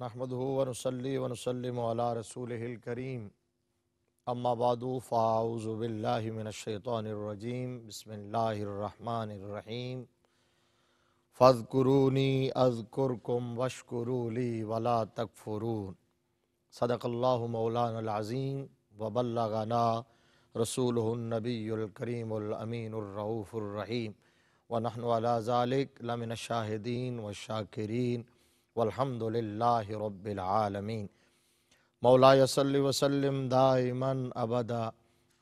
نحمده ونصلي ونسلم على رسوله الكريم. اما بعد فاعوذ بالله من الشيطان الرجيم. بسم الله الرحمن الرحيم. فاذكروني اذكركم واشكروا ولا تكفرون. صدق الله مولانا العظيم. وبلغنا رسوله النبي الكريم الأمين الرؤوف الرحيم. ونحن على ذلك لمن الشاهدين والشاكرين. والحمد لله رب العالمين مولاي صل وسلم دائما أبدا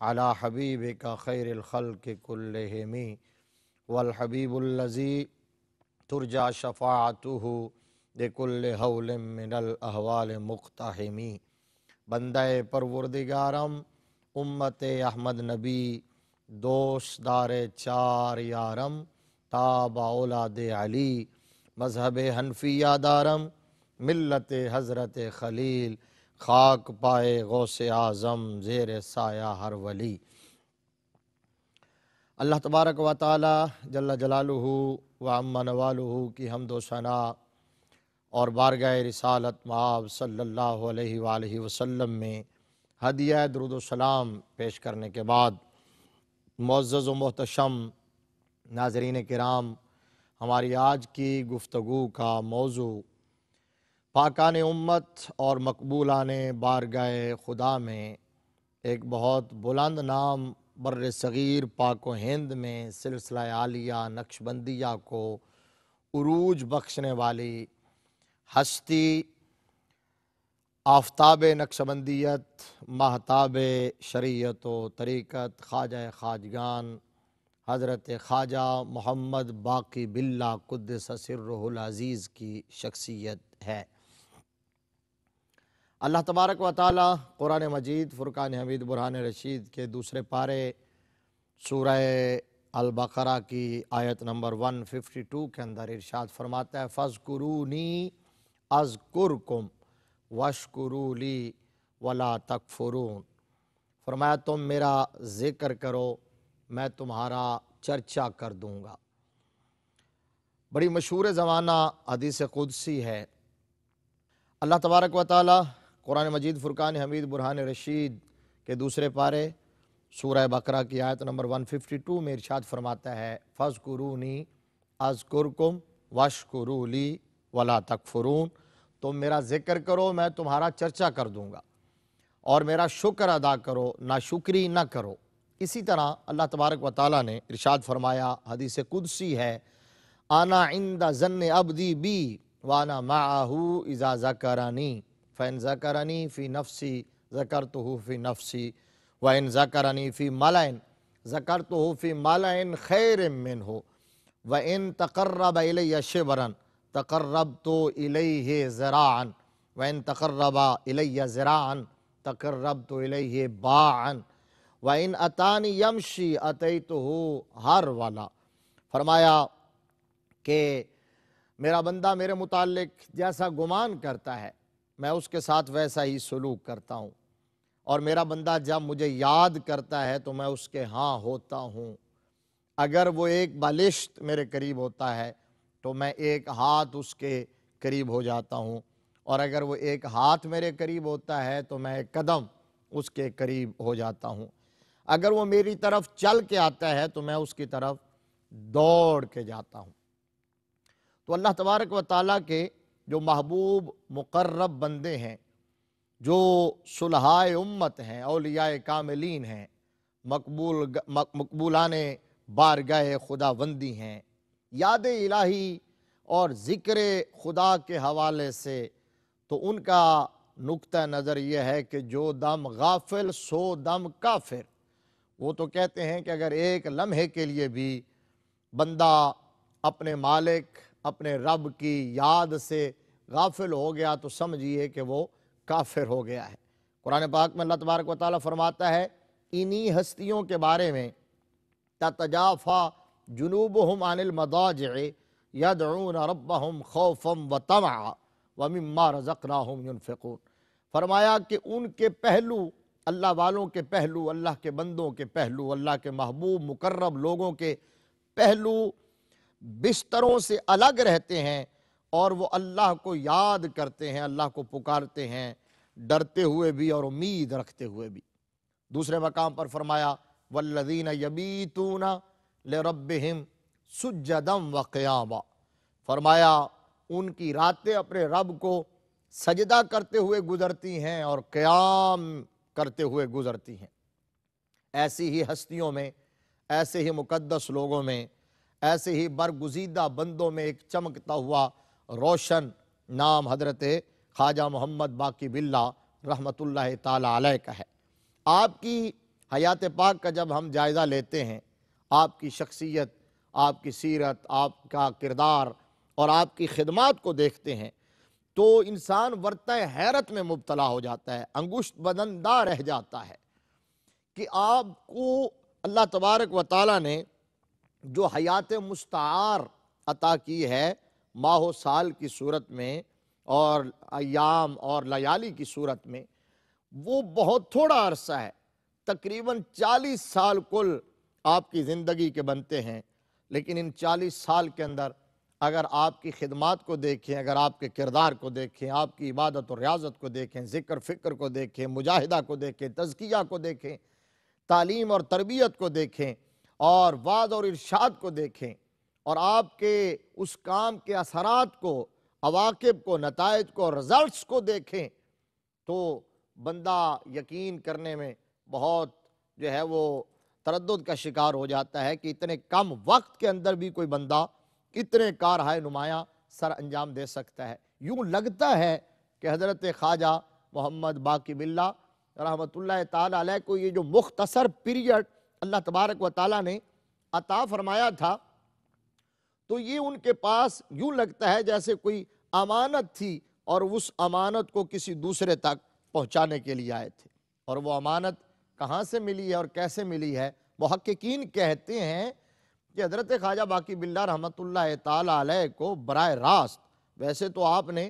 على حبيبك خير الخلق كلهم والحبيب الذي ترجى شفاعته لكل هول من الأهوال مقتحمی بندہ پروردگارم، امت احمد نبی، دوست دار چار یارم تاب اولاد علی۔ مذہب حنفیہ دارم ملت حضرت خلیل، خاک پائے غوث اعظم، زیر سایہ ہر ولی۔ اللہ تبارک و تعالی جل جلالہ و عم نوالہ کی حمد و ثنا اور بارگاہ رسالت معاب صلی اللہ علیہ وآلہ وسلم میں ہدیہ درود و سلام پیش کرنے کے بعد معزز و محتشم ناظرین کرام ہماری آج کی گفتگو کا موضوع پاکان امت اور مقبولان بارگاہ خدا میں ایک بہت بلند نام بر صغیر پاک و ہند میں سلسلہ عالیہ نقشبندیہ کو عروج بخشنے والی ہستی آفتاب نقشبندیت مہتاب شریعت و طریقت، خواجہ خواجگان حضرت خواجہ محمد باقی باللہ قدس سرہ العزیز کی شخصیت ہے۔ اللہ تبارک و تعالی قرآن مجید، فرقان حمید، برہان رشید کے دوسرے پارے سورہ البقرہ کی آیت نمبر 152 کے اندر ارشاد فرماتا ہے فَذْكُرُونِي اذکرکم وشکرو لی ولا تکفرون۔ فرمایا، تم میرا ذکر کرو میں تمہارا چرچا کر دوں گا۔ بڑی مشہور زمانہ حدیث قدسی ہے۔ اللہ تبارک و تعالی قرآن مجید، فرقان حمید، برہان رشید کے دوسرے پارے سورہ بقرہ کی آیت نمبر 152 میں ارشاد فرماتا ہے فَذْكُرُونِي اذکرکم وشکرو لی ولا تکفرون۔ تم میرا ذکر کرو، میں تمہارا چرچا کر دوں گا۔ اور میرا شکر ادا کرو نہ شکری نہ کرو۔ اسی طرح اللہ تبارک و تعالیٰ نے ارشاد فرمایا، حدیث قدسی ہے، آنا عند ظن عبدی بی وانا معاہو اذا ذکرانی فین ذکرانی فی نفسی ذکرتہو فی نفسی وین ذکرانی فی ملائن ذکرتہو فی ملائن خیر من ہو وَإِن تَقَرَّبَ إِلَيَّ شِبْرًا تقربت الیہ زراعا وَإِن تقرب الی زراعا تقربت الیہ باعا وَإِن اتانی یمشی اتیتہو ہر والا۔ فرمایا کہ میرا بندہ میرے متعلق جیسا گمان کرتا ہے، میں اس کے ساتھ ویسا ہی سلوک کرتا ہوں۔ اور میرا بندہ جب مجھے یاد کرتا ہے تو میں اس کے ہاں ہوتا ہوں۔ اگر وہ ایک بالشت میرے قریب ہوتا ہے تو میں ایک ہاتھ اس کے قریب ہو جاتا ہوں۔ اور اگر وہ ایک ہاتھ میرے قریب ہوتا ہے تو میں ایک قدم اس کے قریب ہو جاتا ہوں۔ اگر وہ میری طرف چل کے آتا ہے تو میں اس کی طرف دوڑ کے جاتا ہوں۔ تو اللہ تبارک و تعالیٰ کے جو محبوب، مقرب بندے ہیں، جو صلحائے امت ہیں، اولیاء کاملین ہیں، مقبول مقبولان بارگاہ خدا وندی ہیں، یاد الہی اور ذکر خدا کے حوالے سے، تو ان کا نقطہ نظر یہ ہے کہ جو دم غافل، سو دم کافر۔ وہ تو کہتے ہیں کہ اگر ایک لمحے کے لیے بھی بندہ اپنے مالک، اپنے رب کی یاد سے غافل ہو گیا تو سمجھئے کہ وہ کافر ہو گیا ہے۔ قرآن پاک میں اللہ تبارک و تعالیٰ فرماتا ہے، انہی ہستیوں کے بارے میں تتجافا جنوبہم عن المضاجع یدعون ربہم خوفا و طمعا ومما رزقناہم ينفقون فرمایا کہ ان کے پہلو اللہ والوں کے پہلو، اللہ کے بندوں کے پہلو، اللہ کے محبوب مقرب لوگوں کے پہلو بستروں سے الگ رہتے ہیں اور وہ اللہ کو یاد کرتے ہیں، اللہ کو پکارتے ہیں، ڈرتے ہوئے بھی اور امید رکھتے ہوئے بھی۔ دوسرے مقام پر فرمایا والذین یبیتون لربہم سجدم و قیاما فرمایا، ان کی راتیں اپنے رب کو سجدہ کرتے ہوئے گزرتی ہیں اور قیام کرتے ہوئے گزرتی ہیں۔ ایسی ہی ہستیوں میں، ایسے ہی مقدس لوگوں میں، ایسے ہی برگزیدہ بندوں میں ایک چمکتا ہوا روشن نام حضرت خواجہ محمد باقی باللہ رحمت اللہ تعالی علیہ کا ہے۔ آپ کی حیات پاک کا جب ہم جائزہ لیتے ہیں، آپ کی شخصیت، آپ کی سیرت، آپ کا کردار اور آپ کی خدمات کو دیکھتے ہیں تو انسان ورتہ حیرت میں مبتلا ہو جاتا ہے، انگشت بدندہ رہ جاتا ہے کہ آپ کو اللہ تبارک و تعالیٰ نے جو حیات مستعار عطا کی ہے ماہ و سال کی صورت میں اور ایام اور لیالی کی صورت میں، وہ بہت تھوڑا عرصہ ہے، تقریباً چالیس سال کل آپ کی زندگی کے بنتے ہیں، لیکن ان چالیس سال کے اندر اگر آپ کی خدمات کو دیکھیں، اگر آپ کے کردار کو دیکھیں، آپ کی عبادت و ریاضت کو دیکھیں، ذکر فکر کو دیکھیں، مجاہدہ کو دیکھیں، تزکیہ کو دیکھیں، تعلیم اور تربیت کو دیکھیں اور وعد اور ارشاد کو دیکھیں اور آپ کے اس کام کے اثرات کو، عواقب کو، نتائج کو رزلٹس کو دیکھیں تو بندہ یقین کرنے میں بہت جو ہے وہ تردد کا شکار ہو جاتا ہے کہ اتنے کم وقت کے اندر بھی کوئی بندہ اتنے کارہائے نمایاں سر انجام دے سکتا ہے۔ یوں لگتا ہے کہ حضرت خواجہ محمد باقی باللہ رحمت اللہ تعالیٰ علیہ کو یہ جو مختصر پیریڈ اللہ تبارک و تعالیٰ نے عطا فرمایا تھا، تو یہ ان کے پاس یوں لگتا ہے جیسے کوئی امانت تھی اور اس امانت کو کسی دوسرے تک پہنچانے کے لیے آئے تھے۔ اور وہ امانت کہاں سے ملی ہے اور کیسے ملی ہے؟ محققین کہتے ہیں کہ حضرت خواجہ باقی باللہ رحمت اللہ تعالیٰ علیہ کو برائے راست ویسے تو آپ نے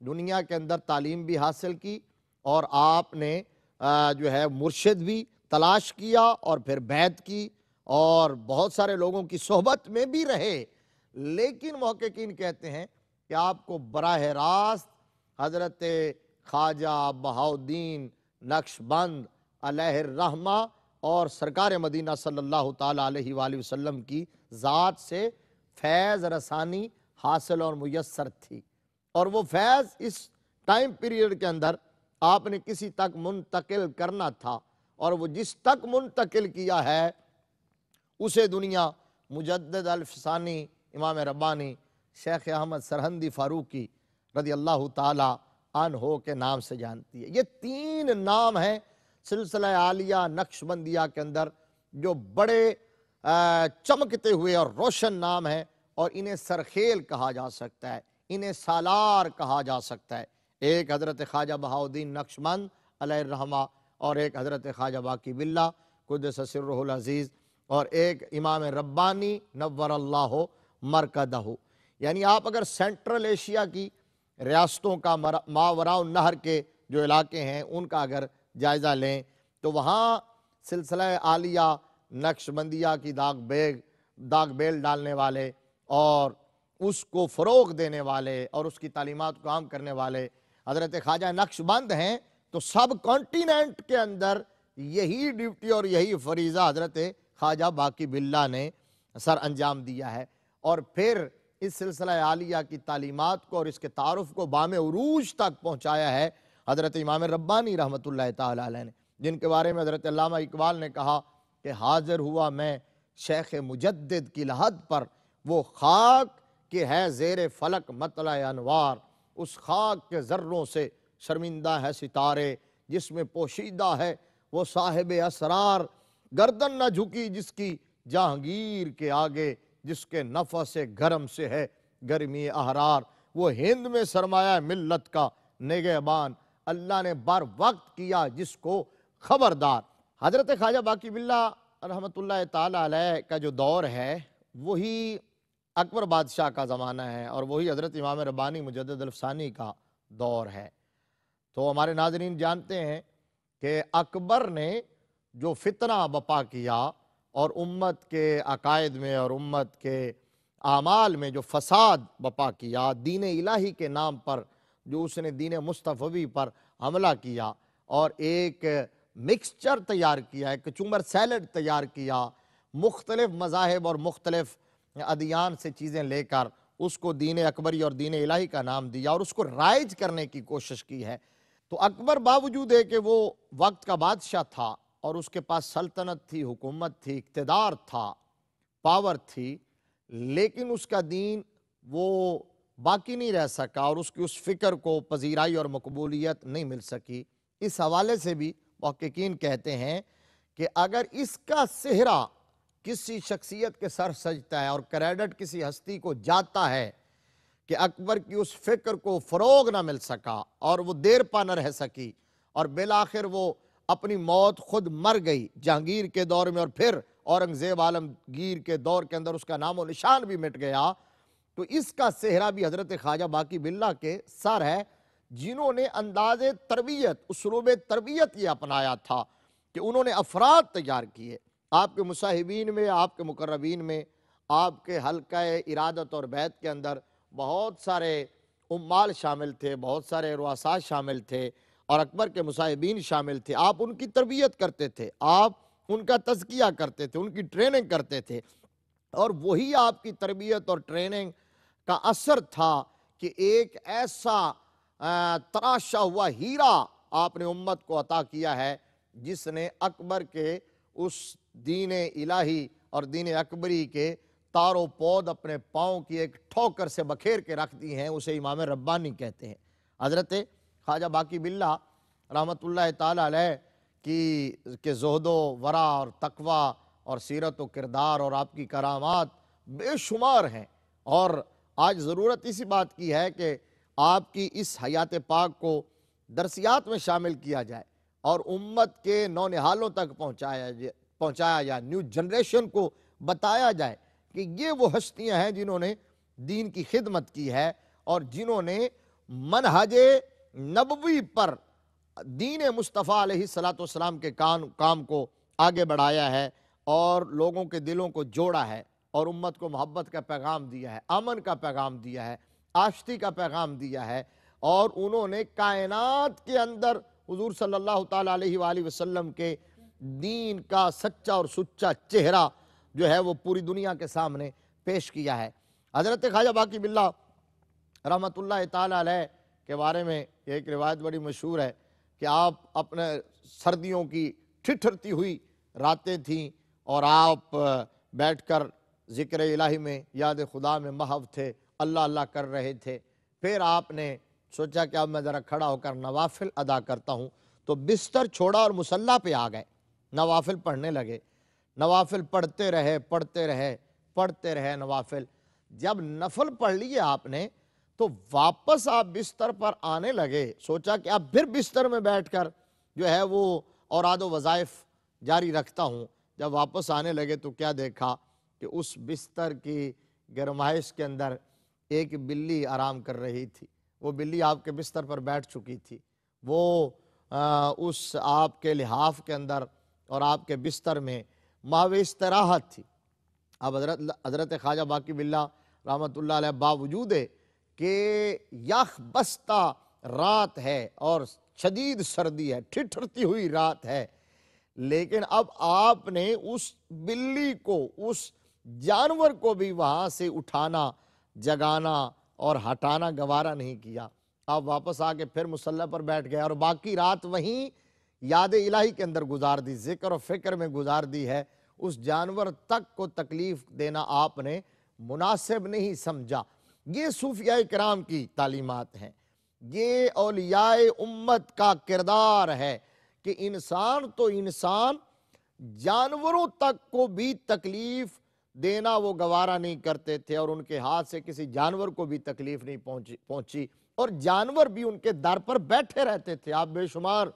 دنیا کے اندر تعلیم بھی حاصل کی اور آپ نے جو ہے مرشد بھی تلاش کیا اور پھر بیعت کی اور بہت سارے لوگوں کی صحبت میں بھی رہے۔ لیکن محققین کہتے ہیں کہ آپ کو براہ راست حضرت خواجہ بہاؤدین نقش بند علیہ الرحمہ اور سرکار مدینہ صلی اللہ تعالیٰ علیہ وآلہ وسلم کی ذات سے فیض رسانی حاصل اور میسر تھی۔ اور وہ فیض اس ٹائم پیریڈ کے اندر آپ نے کسی تک منتقل کرنا تھا اور وہ جس تک منتقل کیا ہے، اسے دنیا مجدد الفسانی امام ربانی شیخ احمد سرہندی فاروقی رضی اللہ تعالیٰ عنہ ہو کے نام سے جانتی ہے۔ یہ تین نام ہیں سلسلہ عالیہ نقش بندیہ کے اندر جو بڑے چمکتے ہوئے اور روشن نام ہیں اور انہیں سرخیل کہا جا سکتا ہے، انہیں سالار کہا جا سکتا ہے۔ ایک حضرت خواجہ بہاؤدین نقش بند علیہ الرحمہ اور ایک حضرت خواجہ باقی باللہ قدس سرہ العزیز اور ایک امام ربانی نور اللہ مرکدہ۔ یعنی آپ اگر سینٹرل ایشیا کی ریاستوں کا ماوراء النہر کے جو علاقے ہیں، ان کا اگر جائزہ لیں۔ تو وہاں سلسلہ عالیہ نقش بندیہ کی داغ بیگ، داغ بیل ڈالنے والے اور اس کو فروغ دینے والے اور اس کی تعلیمات کو عام کرنے والے حضرت خواجہ نقش بند ہیں۔ تو سب کانٹیننٹ کے اندر یہی ڈیوٹی اور یہی فریضہ حضرت خواجہ باقی باللہ نے سر انجام دیا ہے۔ اور پھر اس سلسلہ عالیہ کی تعلیمات کو اور اس کے تعارف کو بام عروج تک پہنچایا ہے۔ حضرت امام ربانی رحمت اللہ تعالیٰ علیہ نے، جن کے بارے میں حضرت علامہ اقبال نے کہا کہ حاضر ہوا میں شیخ مجدد کی لحد پر، وہ خاک کہ ہے زیر فلک مطلع انوار، اس خاک کے ذروں سے شرمندہ ہے ستارے، جس میں پوشیدہ ہے وہ صاحب اسرار، گردن نہ جھکی جس کی جہانگیر کے آگے، جس کے نفس گرم سے ہے گرمی احرار، وہ ہند میں سرمایہ ملت کا نگہبان اللہ نے بار وقت کیا جس کو خبردار۔ حضرت خواجہ باقی باللہ رحمت اللہ تعالیٰ علیہ کا جو دور ہے، وہی اکبر بادشاہ کا زمانہ ہے اور وہی حضرت امام ربانی مجدد الفسانی کا دور ہے۔ تو ہمارے ناظرین جانتے ہیں کہ اکبر نے جو فتنہ بپا کیا اور امت کے عقائد میں اور امت کے اعمال میں جو فساد بپا کیا، دین الہی کے نام پر جو اس نے دین مصطفی پر حملہ کیا اور ایک مکسچر تیار کیا، ایک چمبر سیلڈ تیار کیا، مختلف مذاہب اور مختلف ادیان سے چیزیں لے کر اس کو دین اکبری اور دین الہی کا نام دیا اور اس کو رائج کرنے کی کوشش کی ہے۔ تو اکبر باوجود ہے کہ وہ وقت کا بادشاہ تھا اور اس کے پاس سلطنت تھی، حکومت تھی، اقتدار تھا پاور تھی، لیکن اس کا دین وہ باقی نہیں رہ سکا اور اس کی اس فکر کو، پذیرائی اور مقبولیت نہیں مل سکی۔ اس حوالے سے بھی محققین کہتے ہیں کہ اگر اس کا سہرا کسی شخصیت کے سر سجتا ہے اور کریڈٹ کسی ہستی کو جاتا ہے کہ اکبر کی اس فکر کو فروغ نہ مل سکا اور وہ دیر پا نہ رہ سکی اور بالآخر وہ اپنی موت خود مر گئی۔ جہانگیر کے دور میں اور پھر اورنگزیب عالمگیر کے دور کے اندر اس کا نام و نشان بھی مٹ گیا۔ تو اس کا سہرا بھی حضرت خواجہ باقی باللہ کے سر ہے، جنہوں نے انداز تربیت، اسلوب تربیت یہ اپنایا تھا کہ انہوں نے افراد تیار کیے۔ آپ کے مصاحبین میں، آپ کے مقربین میں، آپ کے حلقہ ارادت اور بیت کے اندر بہت سارے امال شامل تھے، بہت سارے رواسات شامل تھے اور اکبر کے مصاحبین شامل تھے۔ آپ ان کی تربیت کرتے تھے، آپ ان کا تذکیہ کرتے تھے، ان کی ٹریننگ کرتے تھے اور وہی آپ کی تربیت اور ٹریننگ کا اثر تھا کہ ایک ایسا تراشا ہوا ہیرا آپ نے امت کو عطا کیا ہے، جس نے اکبر کے اس دین الہی اور دین اکبری کے تار و پود اپنے پاؤں کی ایک ٹھوکر سے بکھیر کے رکھ دی ہیں، اسے امام ربانی کہتے ہیں۔ حضرت خواجہ باقی باللہ رحمت اللہ تعالیٰ علیہ کی کہ زہد و ورا اور تقوی اور سیرت و کردار اور آپ کی کرامات بے شمار ہیں۔ اور آج ضرورت اسی بات کی ہے کہ آپ کی اس حیات پاک کو درسیات میں شامل کیا جائے اور امت کے نونحالوں تک پہنچایا پہنچایا جائے نیو جنریشن کو بتایا جائے کہ یہ وہ ہستیاں ہیں جنہوں نے دین کی خدمت کی ہے اور جنہوں نے منہج نبوی پر دین مصطفیٰ علیہ السلام کے کام کو آگے بڑھایا ہے اور لوگوں کے دلوں کو جوڑا ہے۔ اور امت کو محبت کا پیغام دیا ہے، امن کا پیغام دیا ہے، آشتی کا پیغام دیا ہے۔ اور انہوں نے کائنات کے اندر حضور صلی اللہ تعالیٰ علیہ وآلہ وسلم کے دین کا سچا اور سچا چہرہ جو ہے وہ پوری دنیا کے سامنے پیش کیا ہے۔ حضرت خواجہ باقی باللہ رحمت اللہ تعالیٰ علیہ کے بارے میں ایک روایت بڑی مشہور ہے کہ آپ اپنے سردیوں کی ٹھٹھرتی ہوئی راتیں تھیں اور آپ بیٹھ کر ذکر الہی میں، یاد خدا میں محو تھے، اللہ اللہ کر رہے تھے۔ پھر آپ نے سوچا کہ اب میں ذرا کھڑا ہو کر نوافل ادا کرتا ہوں۔ تو بستر چھوڑا اور مسلح پہ آ گئے۔ نوافل پڑھنے لگے۔ نوافل پڑھتے رہے پڑھتے رہے پڑھتے رہے نوافل۔ جب نفل پڑھ لیے آپ نے، تو واپس آپ بستر پر آنے لگے۔ سوچا کہ اب پھر بستر میں بیٹھ کر جو ہے وہ اوراد و وظائف جاری رکھتا ہوں۔ جب واپس آنے لگے تو کیا دیکھا؟ کہ اس بستر کی گرمائش کے اندر ایک بلی آرام کر رہی تھی۔ وہ بلی آپ کے بستر پر بیٹھ چکی تھی۔ وہ اس آپ کے لحاف کے اندر اور آپ کے بستر میں ماو استراحت تھی۔ اب حضرت حضرت خواجہ باقی باللہ رحمت اللہ علیہ باوجود کہ یخ بستہ رات ہے اور شدید سردی ہے، ٹھٹھرتی ہوئی رات ہے۔ لیکن اب آپ نے اس بلی کو، اس جانور کو بھی وہاں سے اٹھانا، جگانا اور ہٹانا گوارا نہیں کیا۔ آپ واپس آ کے پھر مسلح پر بیٹھ گئے اور باقی رات وہیں یاد الہی کے اندر گزار دی، ذکر و فکر میں گزار دی ہے۔ اس جانور تک کو تکلیف دینا آپ نے مناسب نہیں سمجھا۔ یہ صوفیاء کرام کی تعلیمات ہیں۔ یہ اولیاء امت کا کردار ہے کہ انسان تو انسان، جانوروں تک کو بھی تکلیف دینا، وہ گوارا نہیں کرتے تھے اور ان کے ہاتھ سے کسی جانور کو بھی تکلیف نہیں پہنچی اور جانور بھی ان کے در پر بیٹھے رہتے تھے۔ آپ بے شمار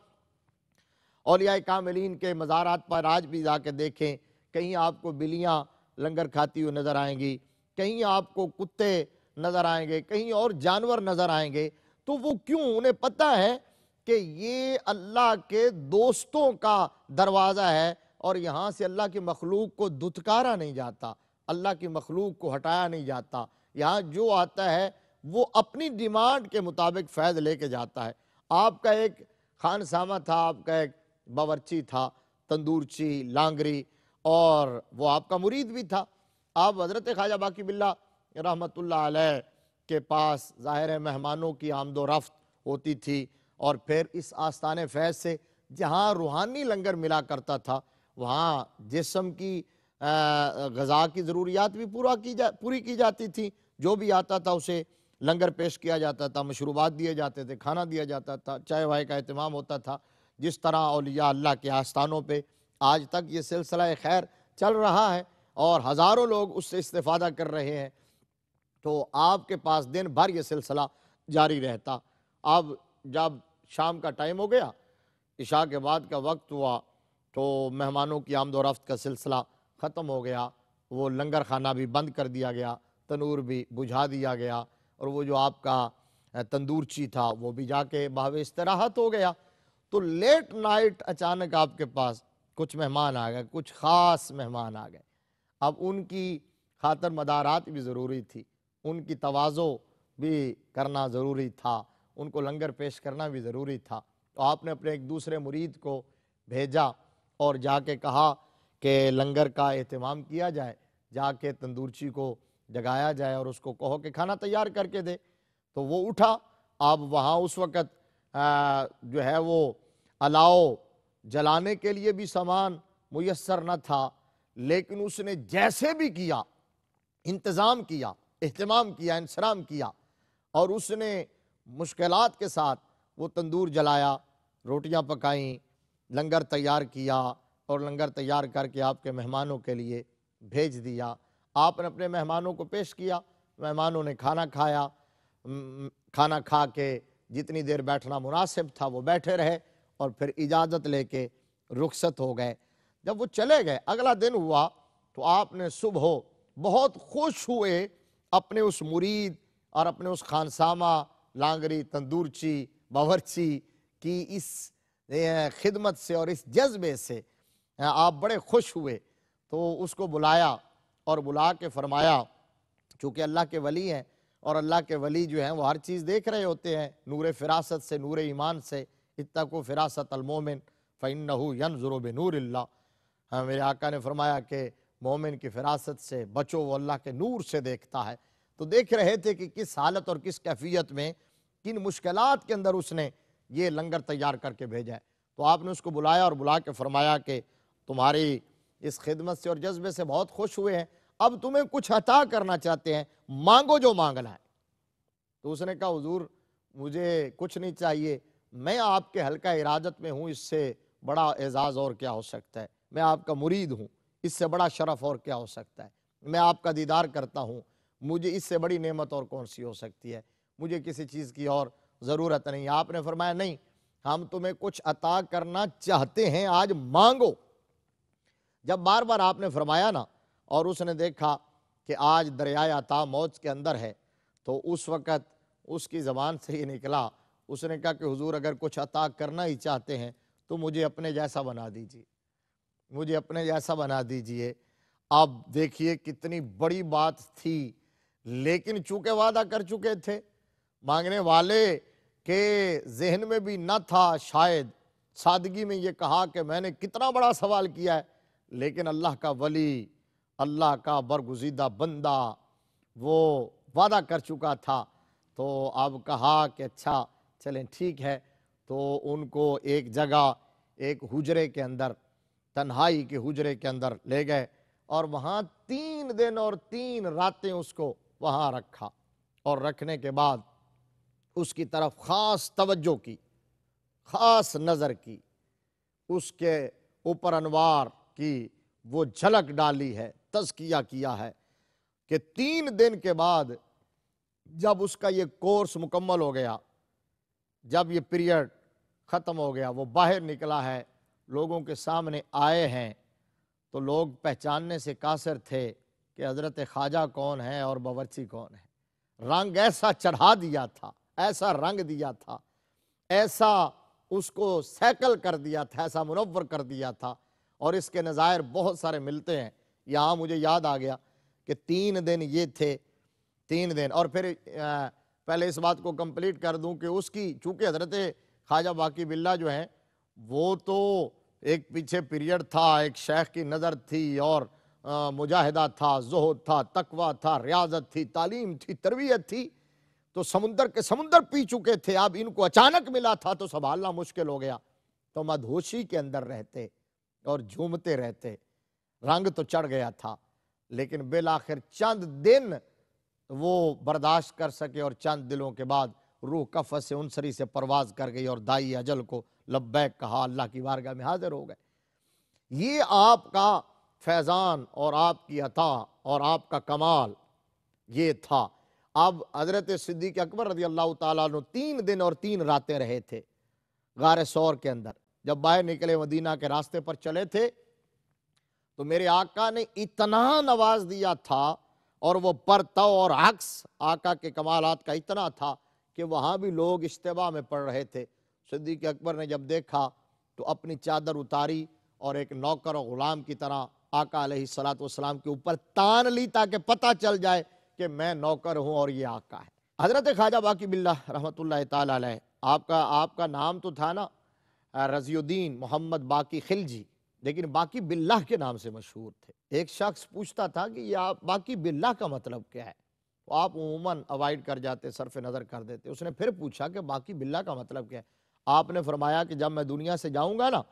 اولیاء کاملین کے مزارات پر آج بھی جا کے دیکھیں، کہیں آپ کو بلیاں لنگر کھاتی ہوئی نظر آئیں گی، کہیں آپ کو کتے نظر آئیں گے، کہیں اور جانور نظر آئیں گے۔ تو وہ کیوں؟ انہیں پتہ ہے کہ یہ اللہ کے دوستوں کا دروازہ ہے۔ اور یہاں سے اللہ کی مخلوق کو دھتکارا نہیں جاتا، اللہ کی مخلوق کو ہٹایا نہیں جاتا۔ یہاں جو آتا ہے، وہ اپنی ڈیمانڈ کے مطابق فیض لے کے جاتا ہے۔ آپ کا ایک خان سامہ تھا، آپ کا ایک باورچی تھا، تندورچی، لانگری، اور وہ آپ کا مرید بھی تھا۔ آپ حضرت خواجہ باقی باللہ رحمت اللہ علیہ کے پاس ظاہر مہمانوں کی آمد و رفت ہوتی تھی، اور پھر اس آستان فیض سے جہاں روحانی لنگر ملا کرتا تھا۔ وہاں جسم کی غذا کی ضروریات بھی پورا کی جا، پوری کی جاتی تھی جو بھی آتا تھا اسے لنگر پیش کیا جاتا تھا، مشروبات دیے جاتے تھے، کھانا دیا جاتا تھا، چائے وائے کا اہتمام ہوتا تھا۔ جس طرح اولیاء اللہ کے آستانوں پہ آج تک یہ سلسلہ خیر چل رہا ہے اور ہزاروں لوگ اس سے استفادہ کر رہے ہیں۔ تو آپ کے پاس دن بھر یہ سلسلہ جاری رہتا۔ اب جب شام کا ٹائم ہو گیا، عشاء کے بعد کا وقت ہوا تو مہمانوں کی آمد و رفت کا سلسلہ ختم ہو گیا۔ وہ لنگر خانہ بھی بند کر دیا گیا، تنور بھی بجھا دیا گیا اور وہ جو آپ کا تندورچی تھا وہ بھی جا کے بہو استراحت ہو گیا۔ تو لیٹ نائٹ اچانک آپ کے پاس کچھ مہمان آ گئے، کچھ خاص مہمان آ گئے۔ اب ان کی خاطر مدارات بھی ضروری تھی، ان کی توازو بھی کرنا ضروری تھا، ان کو لنگر پیش کرنا بھی ضروری تھا۔ تو آپ نے اپنے ایک دوسرے مرید کو بھیجا۔ اور جا کے کہا کہ لنگر کا اہتمام کیا جائے، جا کے تندورچی کو جگایا جائے اور اس کو کہو کہ کھانا تیار کر کے دے۔ تو وہ اٹھا۔ اب وہاں اس وقت جو ہے وہ الاؤ جلانے کے لیے بھی سامان میسر نہ تھا، لیکن اس نے جیسے بھی کیا، انتظام کیا، اہتمام کیا، انسرام کیا اور اس نے مشکلات کے ساتھ وہ تندور جلایا، روٹیاں پکائیں لنگر تیار کیا اور لنگر تیار کر کے آپ کے مہمانوں کے لیے بھیج دیا۔ آپ نے اپنے مہمانوں کو پیش کیا، مہمانوں نے کھانا کھایا کھانا کھا کے جتنی دیر بیٹھنا مناسب تھا وہ بیٹھے رہے اور پھر اجازت لے کے رخصت ہو گئے۔ جب وہ چلے گئے، اگلا دن ہوا تو آپ نے صبح بہت خوش ہوئے اپنے اس مرید اور اپنے اس خانسامہ، لانگری، تندورچی، باورچی کی اس خدمت سے اور اس جذبے سے آپ بڑے خوش ہوئے۔ تو اس کو بلایا اور بلا کے فرمایا، چونکہ اللہ کے ولی ہیں اور اللہ کے ولی جو ہیں وہ ہر چیز دیکھ رہے ہوتے ہیں، نور فراست سے، نور ایمان سے۔ اتقو فراست المومن فَإِنَّهُ يَنظُرُ بِنُورِ اللہ۔ ہاں میرے آقا نے فرمایا کہ مومن کی فراست سے بچو، وہ اللہ کے نور سے دیکھتا ہے۔ تو دیکھ رہے تھے کہ کس حالت اور کس کیفیت میں، کن مشکلات کے اندر اس نے یہ لنگر تیار کر کے بھیجا ہے تو آپ نے اس کو بلایا اور بلا کے فرمایا کہ تمہاری اس خدمت سے اور جذبے سے بہت خوش ہوئے ہیں۔ اب تمہیں کچھ عطا کرنا چاہتے ہیں۔ مانگو جو مانگنا ہے تو اس نے کہا، حضور، مجھے کچھ نہیں چاہیے۔ میں آپ کے حلقہ ارادت میں ہوں۔ اس سے بڑا اعزاز اور کیا ہو سکتا ہے؟ میں آپ کا مرید ہوں۔ اس سے بڑا شرف اور کیا ہو سکتا ہے؟ میں آپ کا دیدار کرتا ہوں۔ مجھے اس سے بڑی نعمت اور کون سی ہو سکتی ہے؟ مجھے کسی چیز کی اور ضرورت نہیں۔ آپ نے فرمایا، نہیں، ہم تمہیں کچھ عطا کرنا چاہتے ہیں، آج مانگو۔ جب بار بار آپ نے فرمایا نا، اور اس نے دیکھا کہ آج دریائے عطا موج کے اندر ہے، تو اس وقت اس کی زبان سے ہی نکلا۔ اس نے کہا کہ حضور، اگر کچھ عطا کرنا ہی چاہتے ہیں، تو مجھے اپنے جیسا بنا دیجیے۔ مجھے اپنے جیسا بنا دیجیے۔ اب دیکھیے کتنی بڑی بات تھی۔ لیکن چونکہ وعدہ کر چکے تھے، مانگنے والے کے ذہن میں بھی نہ تھا شاید، سادگی میں یہ کہا کہ میں نے کتنا بڑا سوال کیا ہے، لیکن اللہ کا ولی، اللہ کا برگزیدہ بندہ، وہ وعدہ کر چکا تھا۔ تو اب کہا کہ اچھا چلیں ٹھیک ہے۔ تو ان کو ایک جگہ، ایک حجرے کے اندر، تنہائی کے حجرے کے اندر لے گئے اور وہاں تین دن اور تین راتیں اس کو وہاں رکھا۔ اور رکھنے کے بعد اس کی طرف خاص توجہ کی، خاص نظر کی، اس کے اوپر انوار کی وہ جھلک ڈالی ہے تذکیہ کیا ہے کہ تین دن کے بعد جب اس کا یہ کورس مکمل ہو گیا، جب یہ پیریڈ ختم ہو گیا، وہ باہر نکلا ہے، لوگوں کے سامنے آئے ہیں، تو لوگ پہچاننے سے قاصر تھے کہ حضرت خواجہ کون ہے اور باورچی کون ہے رنگ ایسا چڑھا دیا تھا۔ ایسا رنگ دیا تھا، ایسا اس کو سیکل کر دیا تھا، ایسا منور کر دیا تھا۔ اور اس کے نظائر بہت سارے ملتے ہیں۔ یہاں مجھے یاد آ گیا کہ تین دن یہ تھے، تین دن۔ اور پھر پہلے اس بات کو کمپلیٹ کر دوں کہ اس کی، چونکہ حضرت خواجہ باقی باللہ جو ہیں، وہ تو ایک پیچھے پیریڈ تھا، ایک شیخ کی نظر تھی اور مجاہدہ تھا، زہد تھا، تقوی تھا، ریاضت تھی، تعلیم تھی، تربیت تھی۔ تو سمندر کے سمندر پی چکے تھے، اب ان کو اچانک ملا تھا تو سنبھالنا مشکل ہو گیا۔ تو مدھوشی کے اندر رہتے اور جھومتے رہتے۔ رنگ تو چڑھ گیا تھا، لیکن بالآخر چند دن وہ برداشت کر سکے اور چند دلوں کے بعد روح کفت سے انسری سے پرواز کر گئی اور دائی اجل کو لبیک کہا، اللہ کی بارگاہ میں حاضر ہو گئے۔ یہ آپ کا فیضان اور آپ کی عطا اور آپ کا کمال، یہ تھا۔ اب حضرت صدیق اکبر رضی اللہ تعالیٰ نے تین دن اور تین راتیں رہے تھے غار سور کے اندر۔ جب باہر نکلے مدینہ کے راستے پر چلے تھے تو میرے آقا نے اتنا نواز دیا تھا اور وہ پرتو اور عکس آقا کے کمالات کا اتنا تھا کہ وہاں بھی لوگ اشتباہ میں پڑ رہے تھے۔ صدیق اکبر نے جب دیکھا تو اپنی چادر اتاری اور ایک نوکر و غلام کی طرح آقا علیہ السلام کے اوپر تان لی تاکہ پتہ چل جائے کہ میں نوکر ہوں اور یہ آقا ہے۔ حضرت خواجہ باقی باللہ رحمت اللہ تعالیٰ علیہ، آپ کا آپ کا نام تو تھا نا، رضی الدین محمد باقی خلجی، لیکن باقی باللہ کے نام سے مشہور تھے۔ ایک شخص پوچھتا تھا کہ یہ باقی باللہ کا مطلب کیا ہے؟ تو آپ عموماً اوائڈ کر جاتے، صرف نظر کر دیتے۔ اس نے پھر پوچھا کہ باقی باللہ کا مطلب کیا ہے؟ آپ نے فرمایا کہ جب میں دنیا سے جاؤں گا نا،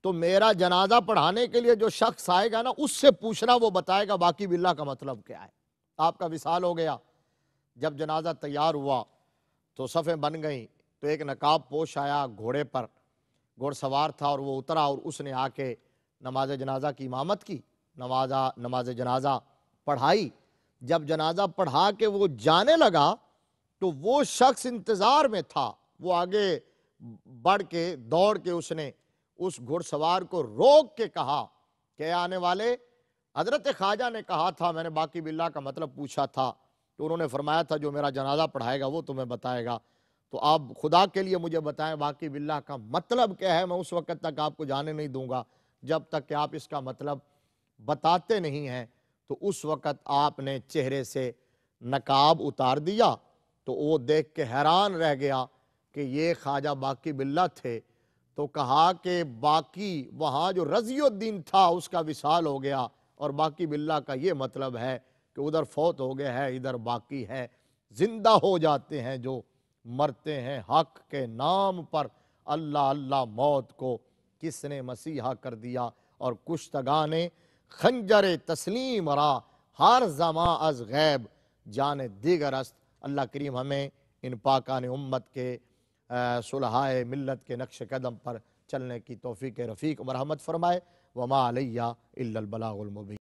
تو میرا جنازہ پڑھانے کے لیے جو شخص آئے گا نا، اس سے پوچھنا، وہ بتائے گا باقی باللہ کا مطلب کیا ہے۔ آپ کا وصال ہو گیا۔ جب جنازہ تیار ہوا تو صفیں بن گئیں۔ تو ایک نقاب پوش آیا گھوڑے پر۔ گھوڑ سوار تھا اور وہ اترا اور اس نے آ کے نماز جنازہ کی امامت کی۔ نمازہ نماز جنازہ پڑھائی۔ جب جنازہ پڑھا کے وہ جانے لگا تو وہ شخص انتظار میں تھا۔ وہ آگے بڑھ کے، دوڑ کے اس نے اس گھڑ سوار کو روک کے کہا کہ آنے والے حضرت خواجہ نے کہا تھا، میں نے باقی باللہ کا مطلب پوچھا تھا تو انہوں نے فرمایا تھا، جو میرا جنازہ پڑھائے گا وہ تمہیں بتائے گا۔ تو آپ خدا کے لیے مجھے بتائیں باقی باللہ کا مطلب کیا ہے، میں اس وقت تک آپ کو جانے نہیں دوں گا۔ جب تک کہ آپ اس کا مطلب بتاتے نہیں ہیں، تو اس وقت آپ نے چہرے سے نقاب اتار دیا۔ تو وہ دیکھ کے حیران رہ گیا کہ یہ خواجہ باقی باللہ تھے۔ تو کہا کہ باقی وہاں جو رضی الدین تھا، اس کا وصال ہو گیا۔ اور باقی باللہ کا یہ مطلب ہے کہ ادھر فوت ہو گیا ہے ادھر باقی ہے زندہ ہو جاتے ہیں جو مرتے ہیں حق کے نام پر۔ اللہ اللہ موت کو کس نے مسیحا کر دیا؟ اور کشتگانے خنجر تسلیم را۔ ہر زمان از غیب، جان دیگر است۔ اللہ کریم ہمیں ان پاکان امت کے صلحائے ملت کے نقش قدم پر چلنے کی توفیق رفیق مرحمت فرمائے۔ وما علي إلا البلاغ المبين.